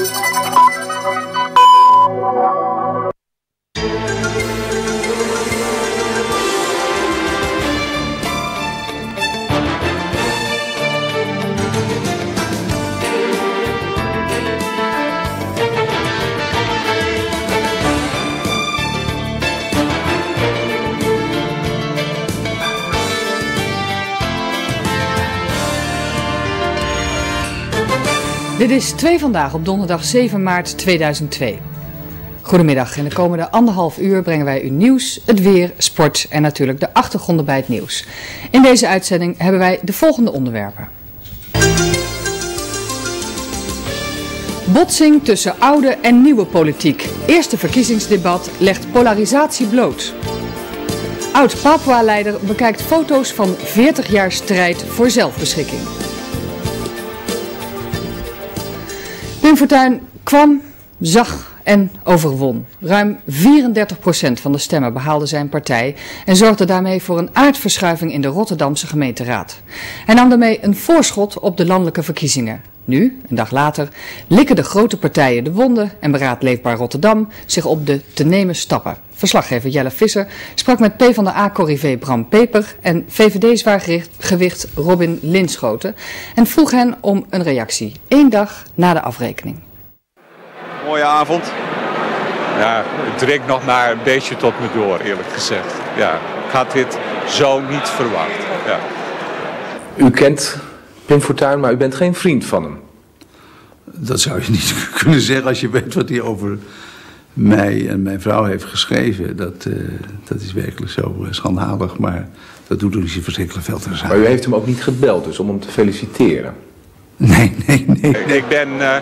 Música Dit is twee vandaag op donderdag 7 maart 2002. Goedemiddag. In de komende anderhalf uur brengen wij u nieuws, het weer, sport en natuurlijk de achtergronden bij het nieuws. In deze uitzending hebben wij de volgende onderwerpen. Botsing tussen oude en nieuwe politiek. Eerste verkiezingsdebat legt polarisatie bloot. Oud-Papua-leider bekijkt foto's van 40 jaar strijd voor zelfbeschikking. Fortuyn kwam, zag en overwon. Ruim 34% van de stemmen behaalde zijn partij en zorgde daarmee voor een aardverschuiving in de Rotterdamse gemeenteraad. Hij nam daarmee een voorschot op de landelijke verkiezingen. Nu, een dag later, likken de grote partijen de wonden en beraadt Leefbaar Rotterdam zich op de te nemen stappen. Verslaggever Jelle Visser sprak met PvdA-corrivé Bram Peper en VVD-zwaargewicht Robin Linschoten en vroeg hen om een reactie, één dag na de afrekening. Mooie avond. Ja, het dringt nog maar een beetje tot me door, eerlijk gezegd. Ja, ik had dit zo niet verwacht. Ja. U kent Pim Fortuyn, maar u bent geen vriend van hem. Dat zou je niet kunnen zeggen als je weet wat hij over mij en mijn vrouw heeft geschreven. Dat, uh, dat is werkelijk zo uh, schandalig, maar dat doet er niet zo verschrikkelijk veel ter zake. Maar u heeft hem ook niet gebeld, dus om hem te feliciteren? Nee, nee, nee. nee. Ik ben uh,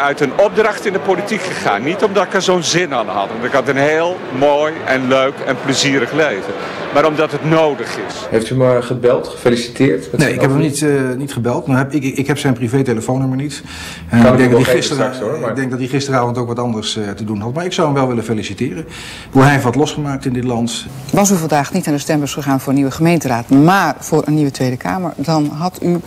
uit een opdracht in de politiek gegaan. Niet omdat ik er zo'n zin aan had. Want ik had een heel mooi en leuk en plezierig leven. Maar omdat het nodig is. Heeft u me gebeld, gefeliciteerd? Nee, ik heb hem niet, uh, niet gebeld. Maar heb, ik, ik heb zijn privé-telefoonnummer niet. En ik, denk dat hij gisteren, straks, hoor, maar... ik denk dat hij gisteravond ook wat anders uh, te doen had. Maar ik zou hem wel willen feliciteren. Hoe hij heeft wat losgemaakt in dit land. Was u vandaag niet aan de stembus gegaan voor een nieuwe gemeenteraad, maar voor een nieuwe Tweede Kamer, dan had u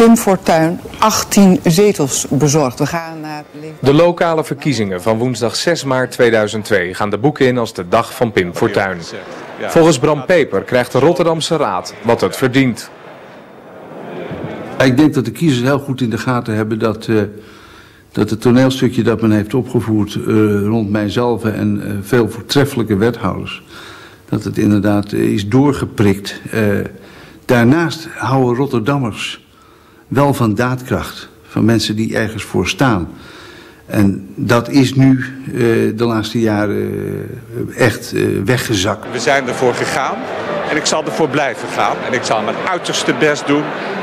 Pim Fortuyn 18 zetels bezorgd. We gaan naar... De lokale verkiezingen van woensdag 6 maart 2002 gaan de boeken in als de dag van Pim Fortuyn. Volgens Bram Peper krijgt de Rotterdamse Raad wat het verdient. Ik denk dat de kiezers heel goed in de gaten hebben dat, uh, dat het toneelstukje dat men heeft opgevoerd uh, rond mijzelf en uh, veel voortreffelijke wethouders, dat het inderdaad is doorgeprikt. daarnaast houden Rotterdammers wel van daadkracht, van mensen die ergens voor staan. En dat is nu uh, de laatste jaren uh, echt uh, weggezakt. We zijn ervoor gegaan en ik zal ervoor blijven gaan. En ik zal mijn uiterste best doen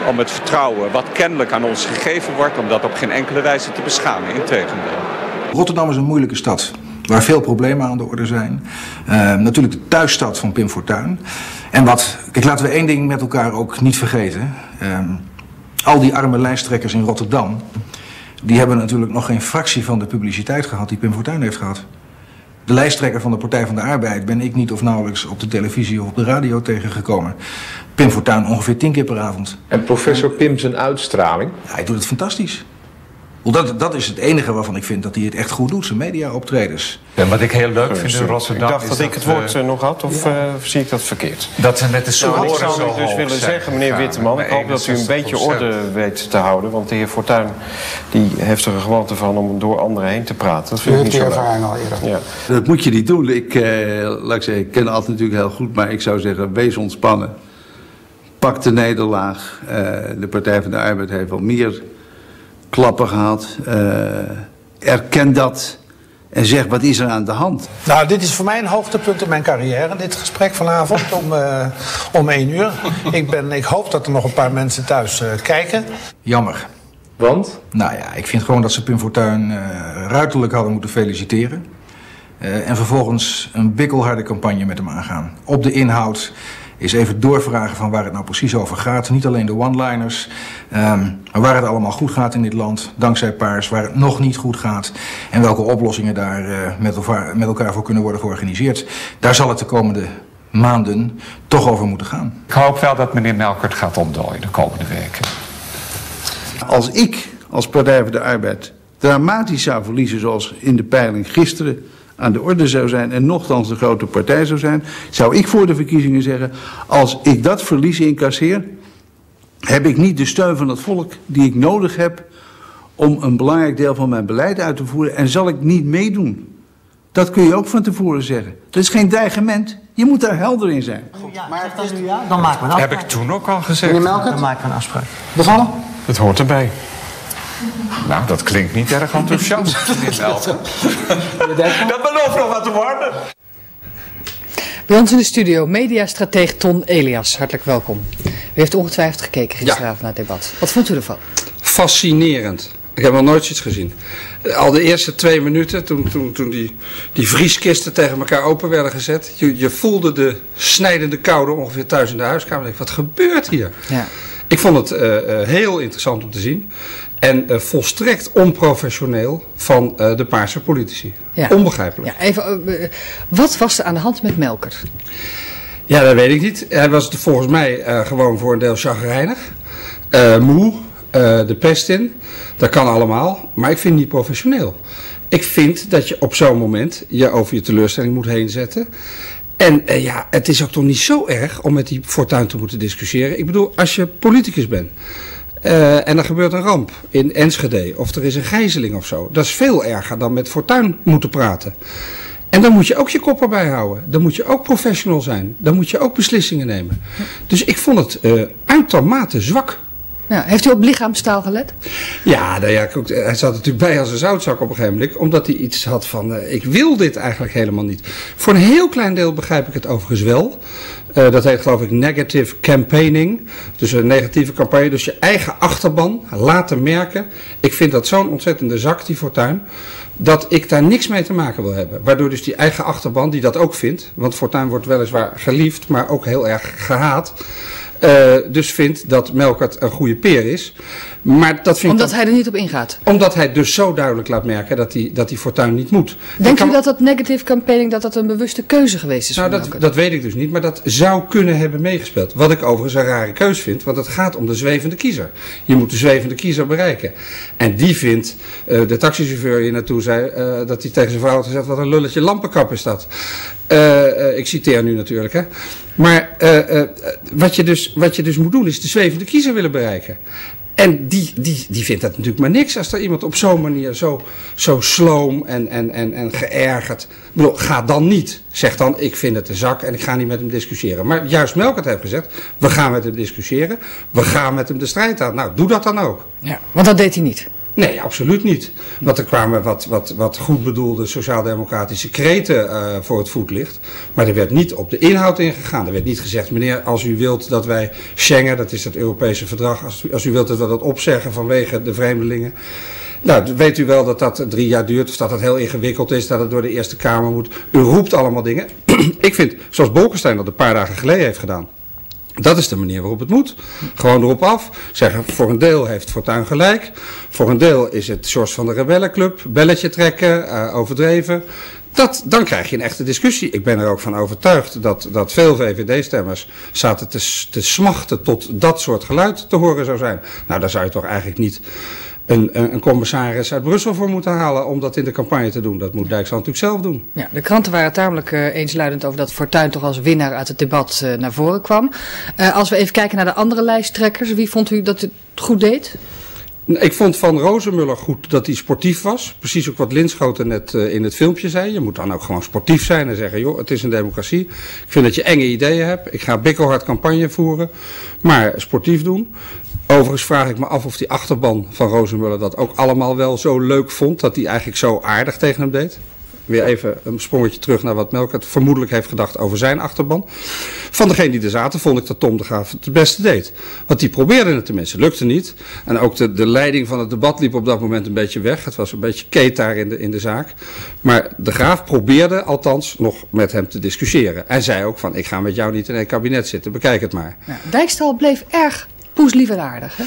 om het vertrouwen wat kennelijk aan ons gegeven wordt... om dat op geen enkele wijze te beschamen, integendeel. Rotterdam is een moeilijke stad waar veel problemen aan de orde zijn. natuurlijk de thuisstad van Pim Fortuyn. En wat, kijk, laten we één ding met elkaar ook niet vergeten. Al die arme lijsttrekkers in Rotterdam die hebben natuurlijk nog geen fractie van de publiciteit gehad die Pim Fortuyn heeft gehad. De lijsttrekker van de Partij van de Arbeid ben ik niet of nauwelijks op de televisie of op de radio tegengekomen. Pim Fortuyn ongeveer tien keer per avond. En professor Pim zijn uitstraling? Ja, hij doet het fantastisch. Dat, dat is het enige waarvan ik vind dat hij het echt goed doet, zijn media-optredens. Ja, wat ik heel leuk vind in Rotterdam Ik dacht dat ik het woord uh, nog had, of ja. uh, zie ik dat verkeerd? Dat ze met de nou, Ik zou dus willen zijn. zeggen, meneer Witteman, ik hoop dat u een beetje orde weet te houden. Want de heer Fortuyn die heeft er een gewoonte van om door anderen heen te praten. Dat vind ik niet zo ervaring al eerder. Ja. Dat moet je niet doen. Ik, uh, laat ik, zeggen, ik ken altijd natuurlijk heel goed, maar ik zou zeggen, wees ontspannen. Pak de nederlaag. de Partij van de Arbeid heeft wel meer klappen gehad. Uh, erken dat en zeg wat is er aan de hand. Nou, dit is voor mij een hoogtepunt in mijn carrière. Dit gesprek vanavond om, uh, om één uur. Ik, ben, ik hoop dat er nog een paar mensen thuis uh, kijken. Jammer. Want? Nou ja, ik vind gewoon dat ze Pim Fortuyn ruiterlijk hadden moeten feliciteren. en vervolgens een bikkelharde campagne met hem aangaan. Op de inhoud is even doorvragen van waar het nou precies over gaat. Niet alleen de one-liners, um, maar waar het allemaal goed gaat in dit land, dankzij Paars, waar het nog niet goed gaat en welke oplossingen daar uh, met, elkaar, met elkaar voor kunnen worden georganiseerd. Daar zal het de komende maanden toch over moeten gaan. Ik hoop wel dat meneer Melkert gaat ontdooien de komende weken. Als ik als Partij voor de Arbeid dramatisch zou verliezen zoals in de peiling gisteren aan de orde zou zijn en nogthans de grote partij zou zijn, zou ik voor de verkiezingen zeggen, als ik dat verlies incasseer, heb ik niet de steun van het volk die ik nodig heb om een belangrijk deel van mijn beleid uit te voeren en zal ik niet meedoen. Dat kun je ook van tevoren zeggen. Dat is geen dreigement. Je moet daar helder in zijn. Ja, maar zegt u ja, dan maken we een afspraak. Heb ik toen ook al gezegd. Meneer Melkert? Dan maken we een afspraak. Bevallen? Het hoort erbij. Nou, dat klinkt niet erg enthousiast. Dat belooft nog wat te worden. Bij ons in de studio mediastrateeg Ton Elias. Hartelijk welkom. U heeft ongetwijfeld gekeken gisteravond naar het debat. Wat vond u ervan? Fascinerend. Ik heb nog nooit zoiets gezien. Al de eerste twee minuten, toen, toen, toen die, die vrieskisten tegen elkaar open werden gezet. Je, je voelde de snijdende koude ongeveer thuis in de huiskamer. Ik dacht, wat gebeurt hier? Ja. Ik vond het uh, uh, heel interessant om te zien. En uh, volstrekt onprofessioneel van de Paarse politici. Ja. Onbegrijpelijk. Ja, even, wat was er aan de hand met Melker? Ja, dat weet ik niet. Hij was volgens mij gewoon voor een deel chagrijnig. moe, de pest in. Dat kan allemaal, maar ik vind het niet professioneel. Ik vind dat je op zo'n moment je over je teleurstelling moet heen zetten. En uh, ja, het is ook toch niet zo erg om met die fortuin te moeten discussiëren. Ik bedoel, als je politicus bent uh, en er gebeurt een ramp in Enschede of er is een gijzeling of zo. Dat is veel erger dan met fortuin moeten praten. En dan moet je ook je kop erbij houden. Dan moet je ook professional zijn. Dan moet je ook beslissingen nemen. Dus ik vond het uh, uitermate zwak. Heeft u op lichaamstaal gelet? Ja, nou ja, hij zat natuurlijk bij als een zoutzak op een gegeven moment. Omdat hij iets had van, uh, ik wil dit eigenlijk helemaal niet. Voor een heel klein deel begrijp ik het overigens wel. Uh, dat heet geloof ik negative campaigning. Dus een negatieve campagne. Dus je eigen achterban laten merken. Ik vind dat zo'n ontzettende zak, die fortuin. Dat ik daar niks mee te maken wil hebben. Waardoor dus die eigen achterban, die dat ook vindt. Want fortuin wordt weliswaar geliefd, maar ook heel erg gehaat. Uh, dus vindt dat Melkert een goede peer is. Maar dat vindt omdat dan, hij er niet op ingaat? Omdat hij dus zo duidelijk laat merken dat hij, dat hij fortuin niet moet. Denkt u dat dat negative campaigning dat dat een bewuste keuze geweest is nou, dat, dat weet ik dus niet, maar dat zou kunnen hebben meegespeeld. Wat ik overigens een rare keus vind, want het gaat om de zwevende kiezer. Je moet de zwevende kiezer bereiken. En die vindt, uh, de taxichauffeur hier naartoe zei, uh, dat hij tegen zijn vrouw had gezegd, wat een lulletje lampenkap is dat. Uh, ik citeer nu natuurlijk, hè. Maar wat, je dus, wat je dus moet doen is de zwevende kiezer willen bereiken. En die, die, die vindt dat natuurlijk maar niks als er iemand op zo'n manier zo, zo sloom en, en, en, en geërgerd. Ga dan niet. Zeg dan, ik vind het een zak en ik ga niet met hem discussiëren. Maar juist Melkert heeft gezegd, we gaan met hem discussiëren. We gaan met hem de strijd aan. Nou, doe dat dan ook. Ja, want dat deed hij niet. Nee, absoluut niet. Want er kwamen wat, wat, wat goed bedoelde sociaal-democratische kreten uh, voor het voetlicht. Maar er werd niet op de inhoud ingegaan. Er werd niet gezegd, meneer, als u wilt dat wij Schengen, dat is het Europese verdrag, als als u wilt dat we dat opzeggen vanwege de vreemdelingen. Nou, weet u wel dat dat drie jaar duurt, of dat het heel ingewikkeld is, dat het door de Eerste Kamer moet. U roept allemaal dingen. Ik vind, zoals Bolkestein dat een paar dagen geleden heeft gedaan. Dat is de manier waarop het moet. Gewoon erop af. Zeggen, voor een deel heeft Fortuin gelijk. Voor een deel is het George van de Rebellenclub. Belletje trekken, uh, overdreven. Dat, dan krijg je een echte discussie. Ik ben er ook van overtuigd dat, dat veel VVD-stemmers zaten te, te smachten tot dat soort geluid te horen zou zijn. Nou, daar zou je toch eigenlijk niet een, een, commissaris uit Brussel voor moeten halen om dat in de campagne te doen. Dat moet Dijksland natuurlijk zelf doen. Ja, de kranten waren tamelijk uh, eensluidend over dat Fortuyn toch als winnaar uit het debat uh, naar voren kwam. Uh, als we even kijken naar de andere lijsttrekkers, wie vond u dat het goed deed? Ik vond van Rozenmuller goed dat hij sportief was. Precies ook wat Linschoten net in het filmpje zei. Je moet dan ook gewoon sportief zijn en zeggen, joh, het is een democratie. Ik vind dat je enge ideeën hebt. Ik ga bikkelhard campagne voeren. Maar sportief doen. Overigens vraag ik me af of die achterban van Rozenmuller dat ook allemaal wel zo leuk vond. Dat hij eigenlijk zo aardig tegen hem deed. Weer even een sprongetje terug naar wat Melkert vermoedelijk heeft gedacht over zijn achterban. Van degene die er zaten vond ik dat Tom de Graaf het beste deed. Want die probeerde het tenminste, lukte niet. En ook de, de leiding van het debat liep op dat moment een beetje weg. Het was een beetje keet daar in de, in de zaak. Maar de Graaf probeerde althans nog met hem te discussiëren. Hij zei ook van ik ga met jou niet in een kabinet zitten, bekijk het maar. Ja, Dijkstal bleef erg aardig hè?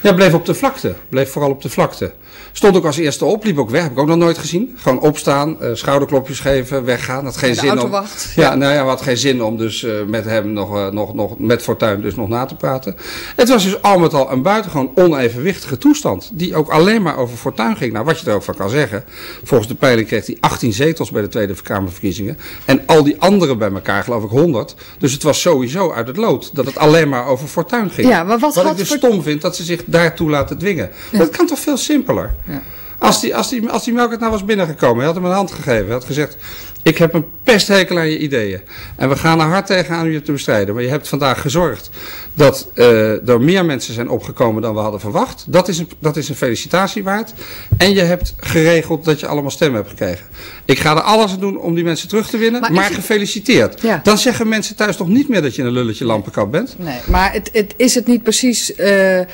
Ja, bleef op de vlakte. Bleef vooral op de vlakte. Stond ook als eerste op, liep ook weg. Heb ik ook nog nooit gezien. Gewoon opstaan, uh, schouderklopjes geven, weggaan. Had geen de zin om. Ja, ja, nou ja, had geen zin om dus uh, met hem nog, uh, nog, nog met Fortuin dus nog na te praten. Het was dus al met al een buitengewoon onevenwichtige toestand. Die ook alleen maar over Fortuin ging. Nou, wat je er ook van kan zeggen. Volgens de peiling kreeg hij 18 zetels bij de Tweede Kamerverkiezingen. En al die anderen bij elkaar geloof ik 100. Dus het was sowieso uit het lood dat het alleen maar over Fortuin ging. Ja, maar wat, wat ik dus stom vind, dat ze zich daartoe laten dwingen. Dat kan toch veel simpeler? Ja. Als die, als, die, als die Melkert nou was binnengekomen, hij had hem een hand gegeven, hij had gezegd: Ik heb een pesthekel aan je ideeën. En we gaan er hard tegenaan om je te bestrijden. Maar je hebt vandaag gezorgd dat uh, er meer mensen zijn opgekomen dan we hadden verwacht. Dat is, een, dat is een felicitatie waard. En je hebt geregeld dat je allemaal stemmen hebt gekregen. Ik ga er alles aan doen om die mensen terug te winnen, maar, maar het... gefeliciteerd. Ja. Dan zeggen mensen thuis toch niet meer dat je een lulletje lampenkap bent? Nee, maar het, het, is het niet precies uh, uh,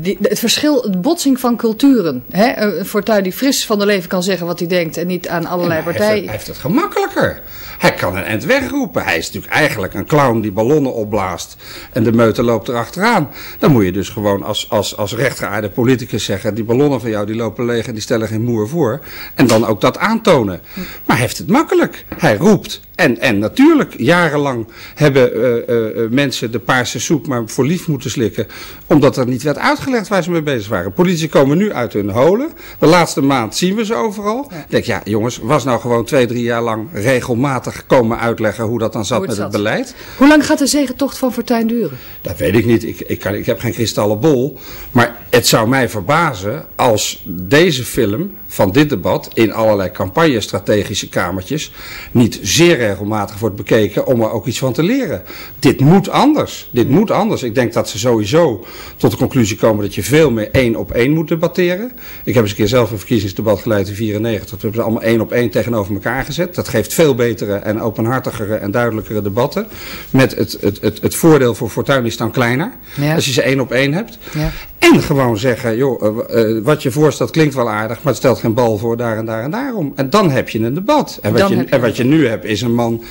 die, het verschil, het botsing van culturen? Hè? Een Fortuyn die fris van de leven kan zeggen wat hij denkt en niet aan allerlei ja, partijen. Hij heeft, het, hij heeft het gemakkelijker. Hij kan een eind wegroepen. Hij is natuurlijk eigenlijk een clown die ballonnen opblaast. En de meute loopt erachteraan. Dan moet je dus gewoon als, als, als rechtgeaarde politicus zeggen... die ballonnen van jou die lopen leeg en die stellen geen moer voor. En dan ook dat aantonen. Maar hij heeft het makkelijk. Hij roept. En, en natuurlijk, jarenlang hebben uh, uh, mensen de paarse soep maar voor lief moeten slikken. Omdat er niet werd uitgelegd waar ze mee bezig waren. Politici komen nu uit hun holen. De laatste maand zien we ze overal. Ja. Denk ja, jongens, was nou gewoon twee, drie jaar lang regelmatig komen uitleggen hoe dat dan zat het met zat. het beleid. Hoe lang gaat de zegentocht van Fortuyn duren? Dat weet ik niet. Ik, ik, kan, ik heb geen kristallen bol. Maar het zou mij verbazen als deze film van dit debat in allerlei campagne-strategische kamertjes niet zeer regelmatig wordt bekeken om er ook iets van te leren. Dit moet anders. Dit moet anders. Ik denk dat ze sowieso tot de conclusie komen dat je veel meer één op één moet debatteren. Ik heb eens een keer zelf een verkiezingsdebat geleid in 94. Toen hebben ze allemaal één op één tegenover elkaar gezet. Dat geeft veel betere en openhartigere en duidelijkere debatten. Met het, het, het, het voordeel voor Fortuyn is dan kleiner. Ja. Als je ze één op één hebt. Ja. En gewoon zeggen, joh, uh, uh, wat je voorstelt klinkt wel aardig, maar het stelt geen bal voor daar en daar en daarom. En dan heb je een debat. En wat, je, je, en wat je nu hebt is een man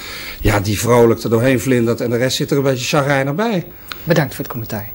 ja, die vrolijk er doorheen vlindert en de rest zit er een beetje chagrijnig bij. Bedankt voor het commentaar.